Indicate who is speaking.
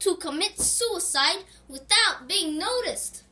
Speaker 1: to commit suicide without being noticed.